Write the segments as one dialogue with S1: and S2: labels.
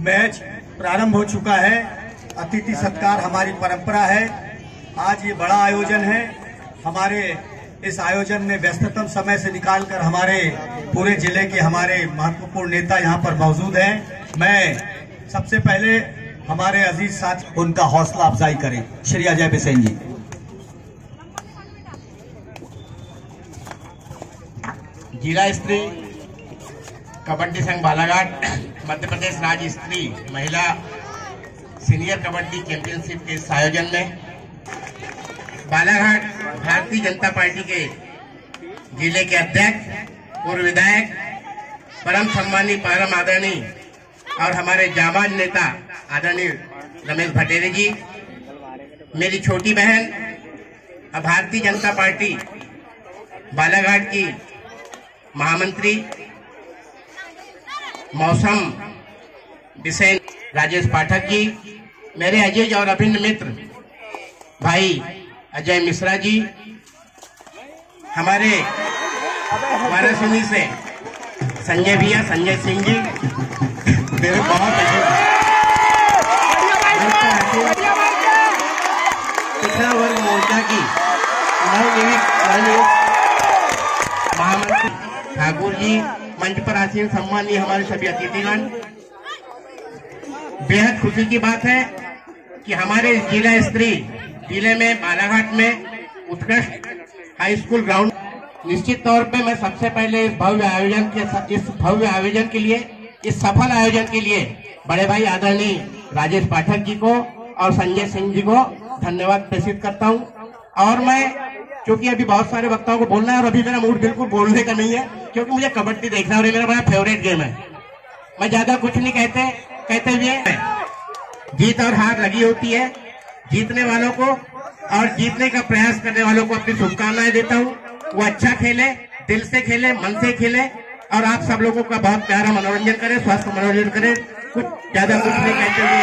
S1: Match प्रारंभ हो चुका है। अतिथि सत्कार हमारी परंपरा है। आज ये बड़ा आयोजन है। हमारे इस आयोजन में व्यस्ततम समय से निकालकर हमारे पूरे ज़िले के हमारे महत्वपूर्ण नेता यहाँ पर मौजूद हैं। मैं सबसे पहले हमारे अज़ीज़ साथ उनका हौसला अफजाई करें। श्री अजय बिसेन जी।
S2: जिला स्त्री कबड्डी संघ बालाघाट मध्य प्रदेश राज्य स्त्री महिला सीनियर कबड्डी चैंपियनशिप के आयोजन में बालाघाट भारतीय जनता पार्टी के ज़िले के अध्यक्ष, पूर्व विधायक, परम सम्मानी परम आदरणीय और हमारे जाबाज नेता आदरणीय रमेश भटेरे जी, मेरी छोटी बहन, भारतीय जनता पार्टी बालाघाट की महामंत्री मौसम बिसेन राजेश पाठक जी, मेरे अज़ीज़ और अभिन्न मित्र, भाई अजय मिश्रा जी, हमारे वाराणसी से संजय भैया, संजय सिंह जी, मेरे बहुत पिछड़ा वर्ग मोर्चा की महामंत्री ठाकुर जी मंच पर आसीन सम्मानीय हमारे सभी अतिथिगण, बेहद खुशी की बात है कि हमारे जिला स्त्री ज़िले में, बालाघाट में उत्कृष्ट हाई स्कूल ग्राउंड निश्चित तौर पे मैं सबसे पहले इस भव्य आयोजन के इस भव्य आयोजन के लिए, इस सफल आयोजन के लिए बड़े भाई आदरणीय राजेश पाठक जी को और संजय सिंह जी को धन्यवाद प्रेषित करता हूँ। और मैं क्योंकि अभी बहुत सारे वक्ताओं को बोलना है और अभी मेरा मूड बिल्कुल बोलने का नहीं है, क्योंकि मुझे कबड्डी देखना और ये मेरा बड़ा फेवरेट गेम है। मैं ज़्यादा कुछ नहीं कहते कहते हुए जीत और हार लगी होती है। जीतने वालों को और जीतने का प्रयास करने वालों को अपनी शुभकामनाएँ देता हूँ। वो अच्छा खेले, दिल से खेले, मन से खेले और आप सब लोगों का बहुत प्यारा मनोरंजन करें, स्वास्थ्य मनोरंजन करें। कुछ ज़्यादा कुछ नहीं कहते हुए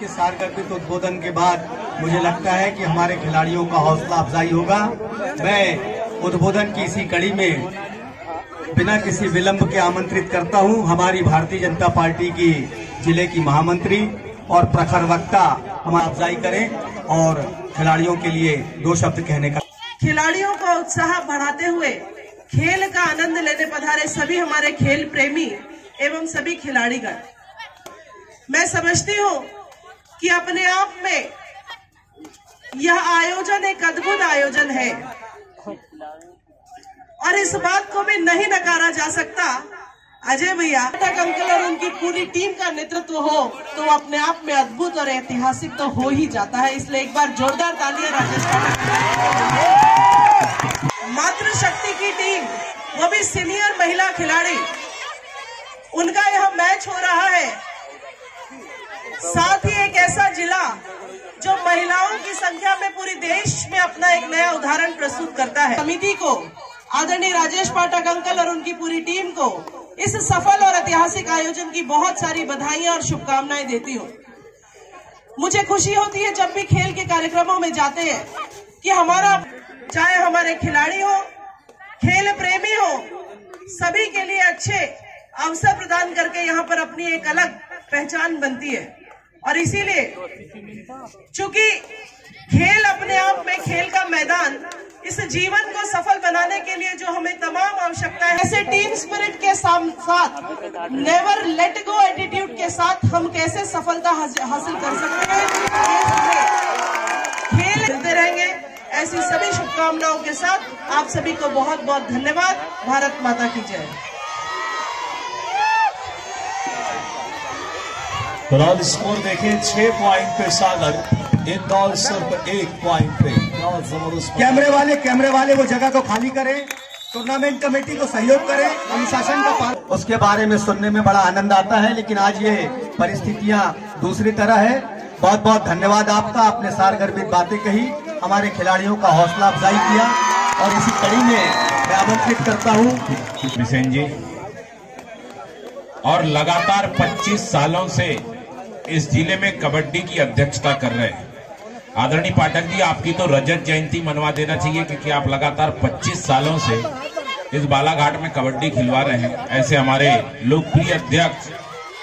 S1: आपके सारगर्भित उद्बोधन के बाद मुझे लगता है कि हमारे खिलाड़ियों का हौसला अफजाई होगा। मैं उद्बोधन की इसी कड़ी में बिना किसी विलंब के आमंत्रित करता हूँ हमारी भारतीय जनता पार्टी की ज़िले की महामंत्री और प्रखर वक्ता हमारा अफजाई करें और खिलाड़ियों के लिए दो शब्द कहने का
S3: खिलाड़ियों का उत्साह बढ़ाते हुए खेल का आनंद लेने पधारे सभी हमारे खेल प्रेमी एवं सभी खिलाड़ीगण। मैं समझती हूँ कि अपने आप में यह आयोजन एक अद्भुत आयोजन है। और इस बात को भी नहीं नकारा जा सकता। अजय भैया तक अंकल और उनकी पूरी टीम का नेतृत्व हो तो अपने आप में अद्भुत और ऐतिहासिक तो हो ही जाता है। इसलिए एक बार जोरदार तालियाँ राजेश मातृशक्ति की टीम, वो भी सीनियर महिला खिलाड़ी। उनका यह मैच हो रहा है। साथ ही एक ऐसा जिला जो महिलाओं की संख्या में पूरी देश में अपना एक नया उदाहरण प्रस्तुत करता है। समिति को, आदरणीय राजेश पाठक अंकल और उनकी पूरी टीम को इस सफल और ऐतिहासिक आयोजन की बहुत सारी बधाइयाँ और शुभकामनाएँ देती हूँ। मुझे खुशी होती है जब भी खेल के कार्यक्रमों में जाते हैं कि हमारा, चाहे हमारे खिलाड़ी हो, खेल प्रेमी हो, सभी के लिए अच्छे अवसर प्रदान करके यहाँ पर अपनी एक अलग पहचान बनती है। और इसीलिए चूँकि खेल अपने आप में खेल का मैदान, इस जीवन को सफल बनाने के लिए जो हमें तमाम आवश्यकता है, ऐसे टीम स्पिरिट के साथ नेवर लेट गो एटीट्यूड के साथ हम कैसे सफलता हासिल कर सकते हैं? खेल खेलते रहेंगे, ऐसी सभी शुभकामनाओं के साथ आप सभी को बहुत बहुत धन्यवाद। भारत माता की जय।
S4: फ़िलहाल स्कोर देखें छह पॉइंट पे सागर इंदौर सिर्फ़ एक पॉइंट पे। बहुत ज़बरदस्त
S1: कैमरे वाले कैमरे वाले वो जगह को खाली करें टूर्नामेंट कमेटी को सहयोग करें अनुशासन का पालन उसके बारे में सुनने में बड़ा आनंद आता है लेकिन आज ये परिस्थितियाँ दूसरी तरह है। बहुत बहुत धन्यवाद आपका आपने सारगर्भित बातें कही हमारे खिलाड़ियों का हौसला अफजाई किया और इसी कड़ी में मैं आमंत्रित करता हूँ।
S5: जी और लगातार 25 सालों से इस ज़िले में कबड्डी की अध्यक्षता कर रहे हैं। आदरणीय पाठक जी, आपकी तो रजत जयंती मनवा देना चाहिए, क्योंकि आप लगातार 25 सालों से इस बालाघाट में कबड्डी खिलवा रहे हैं। ऐसे हमारे लोकप्रिय अध्यक्ष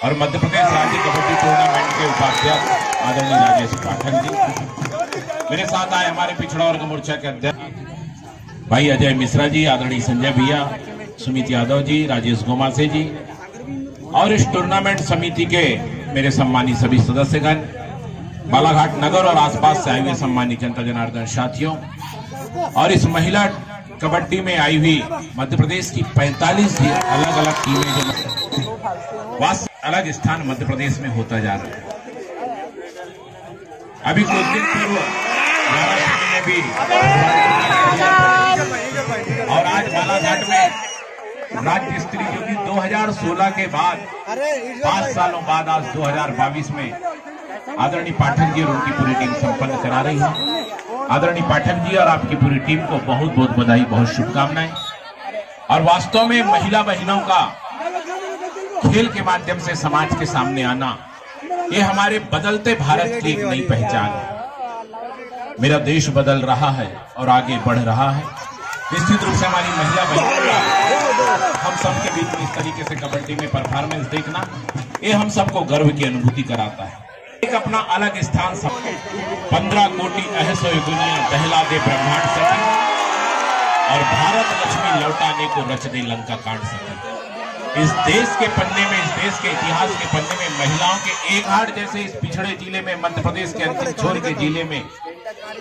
S5: और मध्य प्रदेश राज्य कबड्डी टूर्नामेंट के उपाध्यक्ष आदरणीय राजेश पाठक जी। मेरे साथ आए हमारे पिछड़ा वर्ग मोर्चा के अध्यक्ष भाई अजय मिश्रा जी, आदरणीय संजय भैया, सुमित यादव जी, राजेश गोमासे जी। और इस टूर्नामेंट समिति के मेरे सम्मानित सभी सदस्यगण, बालाघाट नगर और आसपास से आए हुए सम्मानित जनता जनार्दन साथियों, और इस महिला कबड्डी में आई हुई मध्य प्रदेश की 45 अलग अलग टीमें जो अलग स्थान मध्य प्रदेश में होता जा रहा है। अभी कुछ दिन पूर्व भी और आज बालाघाट में राज्य स्तरीय जो कि 2016 के बाद पाँच सालों बाद आज 2022 में आदरणीय पाठक जी और उनकी पूरी टीम संपन्न करा रही है। आदरणीय पाठक जी और आपकी पूरी टीम को बहुत बहुत बधाई बहुत शुभकामनाएँ। और वास्तव में महिला बहनों का खेल के माध्यम से समाज के सामने आना ये हमारे बदलते भारत की एक नई पहचान है। मेरा देश बदल रहा है और आगे बढ़ रहा है। निश्चित रूप से हमारी महिला बहनों हम सबके बीच में इस तरीके से कबड्डी में परफॉर्मेंस देखना, ये हम सबको गर्व की अनुभूति कराता है। एक अपना अलग स्थान सब पंद्रह कोटि अहसो दुनिया दहला दे ब्रह्मांड सकी और भारत लक्ष्मी लौटाने को रच दे लंका कांड सकी इस देश के पन्ने में, इस देश के इतिहास के पन्ने में, महिलाओं के एक हाट जैसे इस पिछड़े ज़िले में, मध्य प्रदेश के अंतिम छोर के ज़िले में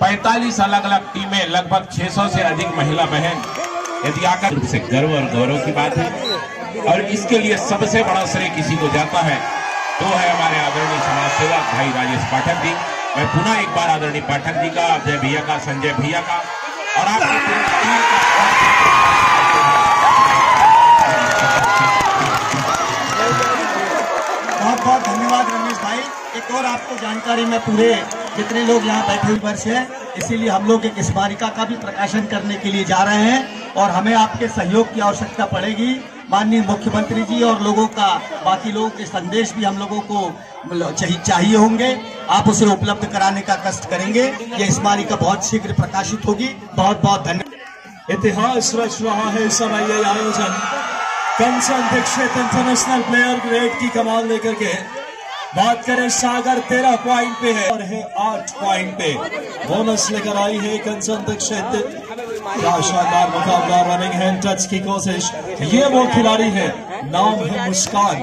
S5: 45 अलग अलग टीमें, लगभग 600 से अधिक महिला बहन यदि आकर से गर्व और गौरव की बात है। और इसके लिए सबसे बड़ा श्रेय किसी को जाता है तो है हमारे आदरणीय समाज सेवक भाई राजेश पाठक जी। मैं पुनः एक बार आदरणीय पाठक जी का अजय भैया का, संजय भैया का। और आप
S1: बहुत बहुत धन्यवाद रमेश भाई। एक और आपको जानकारी में पूरे जितने लोग यहाँ बैठे हुए वर्ष है, इसीलिए हम लोग एक स्मारिका का भी प्रकाशन करने के लिए जा रहे हैं। और हमें आपके सहयोग की आवश्यकता पड़ेगी। माननीय मुख्यमंत्री जी और लोगों का, बाकी लोगों के संदेश भी हम लोगों को चाहिए चाहिए होंगे। आप उसे उपलब्ध कराने का कष्ट करेंगे। ये स्मारिका बहुत शीघ्र प्रकाशित होगी। बहुत बहुत धन्यवाद।
S4: इतिहास रच रहा है समय ये आयोजन। Kanchan Dikshit international player raid की कमाल लेकर के। बात करें सागर, तेरह पॉइंट पे है और है आठ पॉइंट पे। बोनस लेकर आई है कंचन दीक्षित। शानदार मुकाबला रनिंग हैंड टच की कोशिश। ये वो खिलाड़ी है। नाम है मुस्कान।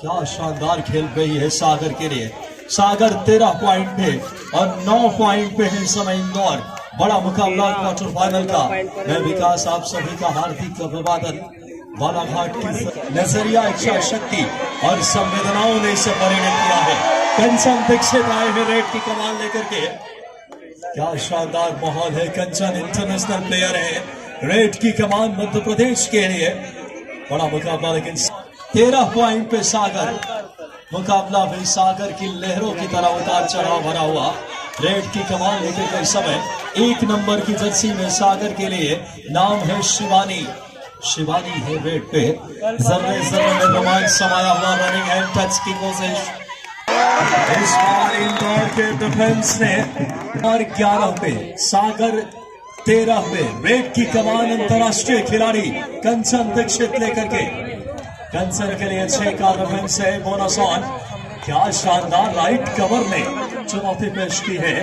S4: क्या शानदार खेल रही है सागर के लिए। सागर, तेरह पॉइंट पे और नौ पॉइंट पे है समय इंदौर। बड़ा मुकाबला क्वार्टर फाइनल का। मैं विकास, आप सभी का हार्दिक अभिवादन। बालाघाट की नज़रिया इच्छा शक्ति और संवेदनाओं ने इसे परिणत किया है। कंचन दीक्षित आए हैं रेड की कमान लेकर के। क्या शानदार माहौल है, कंचन इंटरनेशनल प्लेयर है। रेड की कमान मध्य प्रदेश के लिए। बड़ा मुकाबला लेकिन तेरह पॉइंट पे सागर। मुकाबला भी सागर की लहरों की तरह उतार चढ़ाव भरा हुआ। रेड की कमान लेकर के समय एक नंबर की जर्सी में सागर के लिए नाम है शिवानी। शिवानी है रेड पे जर्रे जर्रे में रोमांच समाया हुआ रनिंग एंड टच की कोशिश। इस बार इंदौर के डिफेंस ने और ग्यारह पे सागर तेरह पे रेड की कमान अंतरराष्ट्रीय खिलाड़ी कंचन दीक्षित लेकर के। कंचन के लिए छह का डिफेंस है बोनस ऑन क्या शानदार राइट कवर ने चुनौती पेश की है।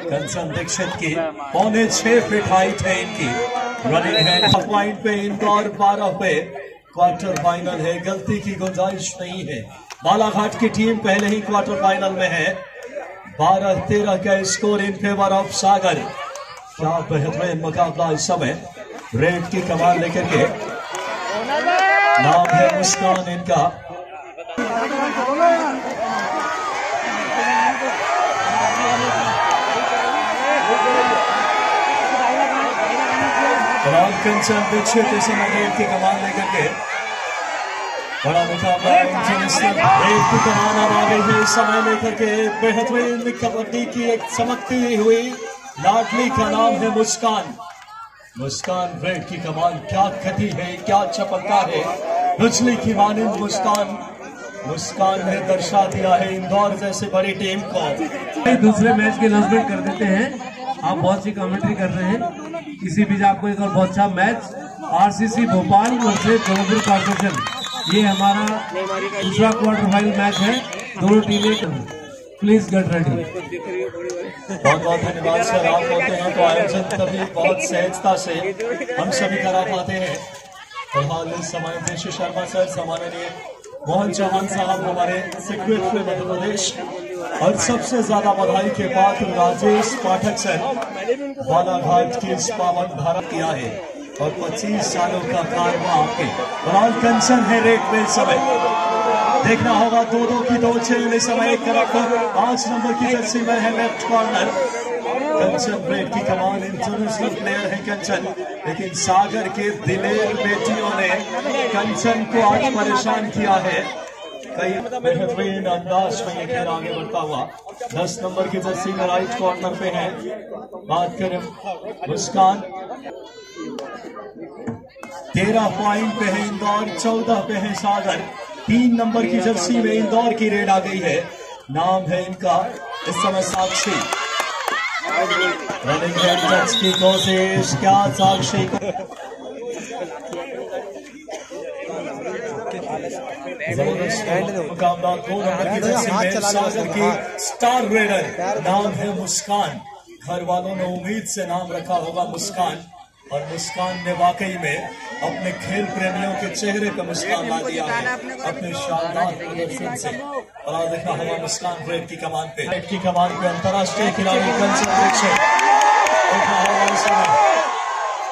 S4: कंचन दीक्षित की, पौने छह फीट हाइट है इनकी। रनिंग है पॉइंट पे इंदौर बारह पे क्वार्टर फाइनल है। गलती की गुंजाइश नहीं है। बालाघाट की टीम पहले ही क्वार्टर फाइनल में है। बारह तेरह का score in favour of Sagar. क्या बेहतरीन मुकाबला इस समय। रेड की कमान लेकर के। नाम है मुस्कान इनका। राम कंचन दीक्षित इस समय की कमान लेकर के बड़ा मुकाबला इंटरनेशनल रेड की कमान अब आ गई है इस समय लेकर के बेहतरीन कबड्डी की एक चमकती हुई लाडली का नाम है मुस्कान। मुस्कान रेड की कमान क्या गति है क्या चपकता है बिजली की मानिंद मुस्कान। मुस्कान ने दर्शा दिया है इंदौर जैसे बड़ी टीम को।
S6: दूसरे मैच की अनाउंसमेंट कर देते हैं। आप बहुत सी कमेंट्री कर रहे हैं। इसी बीच आपको एक और बहुत अच्छा match, RCC Bhopal versus Jabalpur corporation ये हमारा दूसरा क्वार्टर फाइनल मैच है। दोनों टीमें प्लीज़ गेट रेडी
S4: बहुत बहुत धन्यवाद, सर। आप होते हैं तो आयोजन तभी बहुत सहजता से हम सभी करा पाते हैं। फ़िलहाल समय शर्मा सर सम्माननीय मोहन चौहान साहब हमारे सेक्रेटरी मध्य प्रदेश और सबसे ज़्यादा बधाई के पात्र राजेश पाठक सर बालाघाट की इस पावन भारत किया है। और 25 सालों का कारवा आपके। बलाल कंचन है रेट में समय। देखना होगा दो दो की दो छह समय एक तरफ़। पाँच नंबर की जर्सी में है लेफ़्ट कॉर्नर कंचन ब्रेड की कमान इंटरनेशनल प्लेयर है कंचन। लेकिन सागर के दिलेर बेटियों ने कंचन को आज परेशान किया है। कई बेहतरीन अंदाज में ये खेल आगे बढ़ता हुआ, दस नंबर की जर्सी में राइट कॉर्नर पे है। बात करें मुस्कान। तेरह पॉइंट पे है इंदौर, चौदह पे है सागर। तीन नंबर की जर्सी में इंदौर की रेड आ गई है। नाम है इनका, इस समय साक्षी। रनिंग हेड टच की कोशिश क्या साक्षी मुकाबला दो नंबर की स्टार रेडर नाम है मुस्कान। घर वालों ने उम्मीद से नाम रखा होगा मुस्कान। और मुस्कान ने वाकई में अपने खेल प्रेमियों के चेहरे पर मुस्कान ला दिया है अपने शानदार प्रदर्शन से। और आज देखा होगा मुस्कान रेड की कमान पे। रेड की कमान पे अंतर्राष्ट्रीय खिलाड़ी दीक्षित देखा होगा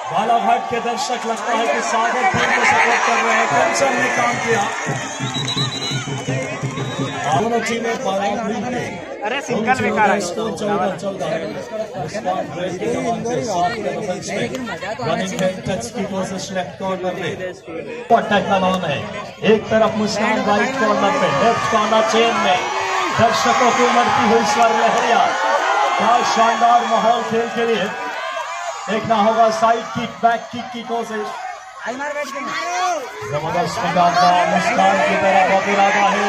S4: बालाघाट के दर्शक लगता है कि सागर टीम को सपोर्ट कर रहे हैं। कंचन ने काम किया। दोनों टीमें
S7: अरे सिंगल बेकार है
S4: चौदह की के है की अटैक का नाम है एक तरफ़ मुस्कान राइट कॉर्नर पे लेफ़्ट कॉर्नर चेन में दर्शकों की उमड़ती हुई स्वर लहरिया क्या शानदार माहौल खेल के लिए देखना होगा साइड किक बैक किक की कोशिश ज़बरदस्त मुकाबला मुस्कान की तरफ़ बहुत इरादा है।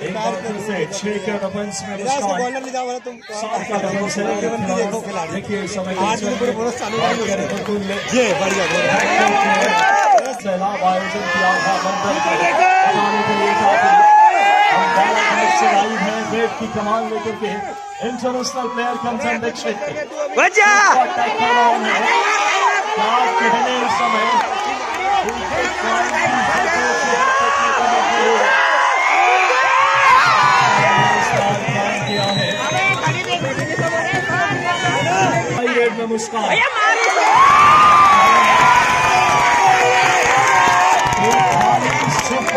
S4: कि के से छह के डिफेंस में सात का डिफेंस है। देखिए समय तो कुल सैलाब आयोजन की आभा बंदर बनाने के लिए से हैं वेट की कमान लेकर के इंटरनेशनल प्लेयर कंचन दीक्षित है क्या कहने इस समय उनके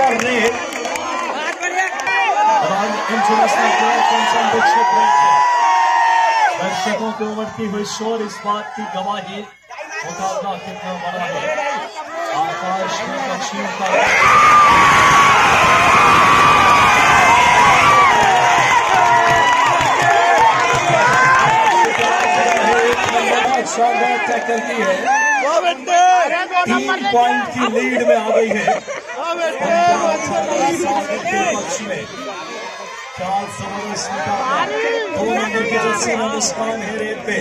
S4: पॉइंट की हाथों से हाथ तक में करने के लिए मुस्कान काम किया है इंटरनेशनल रेड है। दर्शकों की उमड़ती हुई शोर इस बात की गवाही। मुकाबला कितना बड़ा है। आकाश में पक्षियों का शानदार टैकल की है। तीन पॉइंट की लीड में आ गई है। है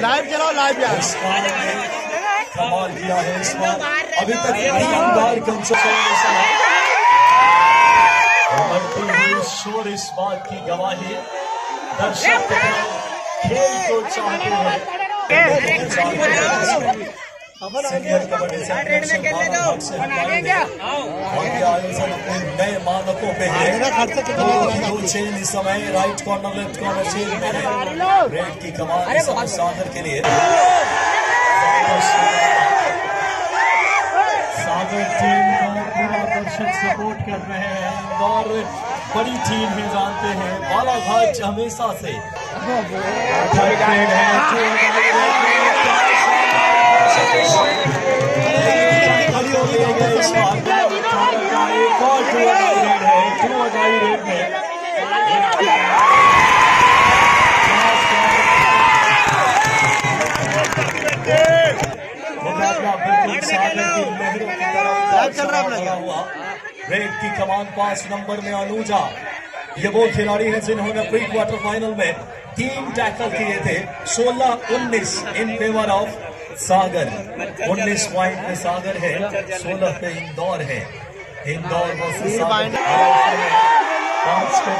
S7: लाइव चलाओ लाइव यार
S4: कमाल किया है इस बार अभी तक तीन बार कंसोल शोर इस बात की गवाही दर्शक खेल को चाहते हैं और नए मानकों पे है। चेन इस समय right corner left corner chain में रेड की कमान इस समय सागर के लिए। सागर टीम को पूरा दर्शक सपोर्ट कर रहे हैं। इंदौर बड़ी टीम है जानते हैं। बालाघाट हमेशा से। मुकाबला बिल्कुल सागर की लहरों चल रहा हुआ। रेड की कमान पाँच नंबर में अनुजा ये वो खिलाड़ी हैं जिन्होंने प्री क्वार्टर फाइनल में तीन टैकल किए थे। 16-19 in favour of Sagar. 19 point में सागर है 16 पे इंदौर है। इंदौर वर्सेस पाँच के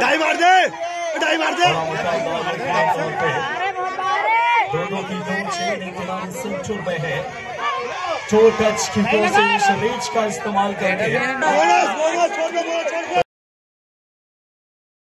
S7: डाई मार दे। डाई मार दे।
S4: दोनों की दो चेन खिलाड़ी सेंचुर में है। टो टच की से रीच का इस्तेमाल करके
S7: बोनस